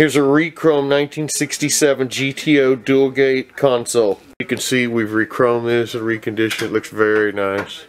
Here's a Rechrome 1967 GTO dual gate console. You can see we've rechromed this and reconditioned it. Looks very nice.